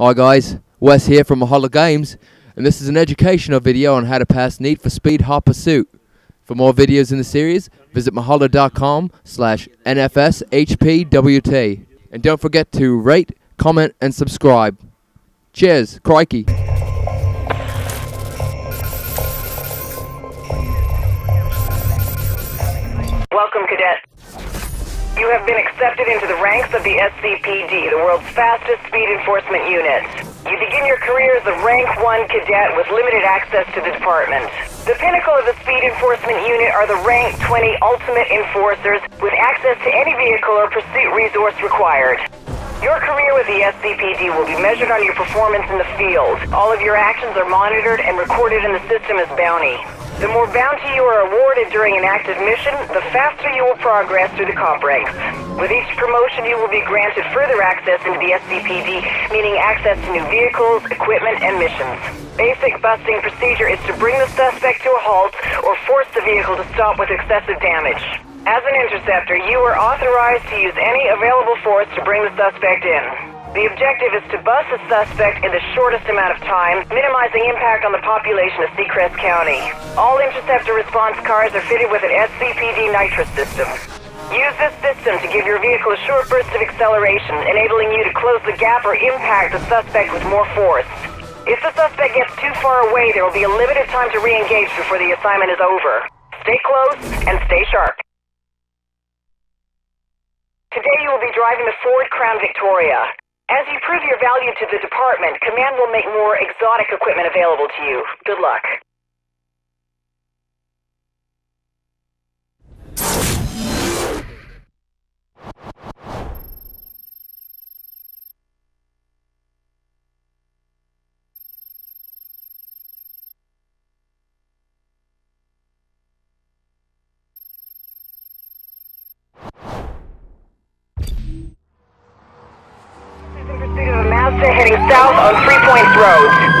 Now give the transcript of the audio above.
Hi guys, Wes here from Mahalo Games, and this is an educational video on how to pass Need for Speed Hot Pursuit. For more videos in the series, visit mahalo.com slash nfshpwt. And don't forget to rate, comment, and subscribe. Cheers, crikey. Welcome, Cadet. You have been accepted into the ranks of the SCPD, the world's fastest speed enforcement unit. You begin your career as a Rank 1 cadet with limited access to the department. The pinnacle of the speed enforcement unit are the Rank 20 Ultimate Enforcers with access to any vehicle or pursuit resource required. Your career with the SCPD will be measured on your performance in the field. All of your actions are monitored and recorded in the system as bounty. The more bounty you are awarded during an active mission, the faster you will progress through the comp ranks. With each promotion, you will be granted further access into the SCPD, meaning access to new vehicles, equipment, and missions. Basic busting procedure is to bring the suspect to a halt or force the vehicle to stop with excessive damage. As an interceptor, you are authorized to use any available force to bring the suspect in. The objective is to bust the suspect in the shortest amount of time, minimizing impact on the population of Seacrest County. All interceptor response cars are fitted with an SCPD nitrous system. Use this system to give your vehicle a short burst of acceleration, enabling you to close the gap or impact the suspect with more force. If the suspect gets too far away, there will be a limited time to re-engage before the assignment is over. Stay close and stay sharp. Today you will be driving the Ford Crown Victoria. As you prove your value to the department, Command will make more exotic equipment available to you. Good luck. Road.